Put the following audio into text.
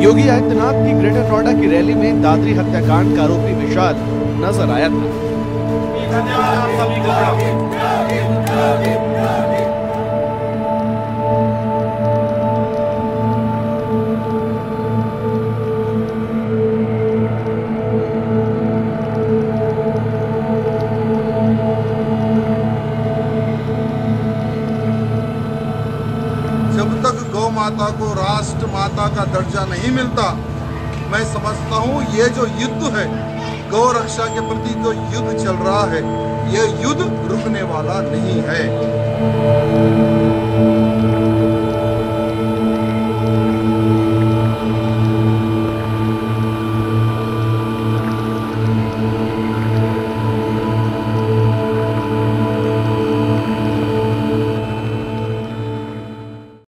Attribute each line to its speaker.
Speaker 1: आदित्यनाथ की ग्रेटर नोएडा की रैली में दादरी हत्याकांड का आरोपी विशाल नज़र आया था।
Speaker 2: माता को, राष्ट्र माता का दर्जा नहीं मिलता। मैं समझता हूँ, ये जो युद्ध है गौ रक्षा के प्रति जो युद्ध चल रहा है, ये युद्ध रुकने वाला नहीं है।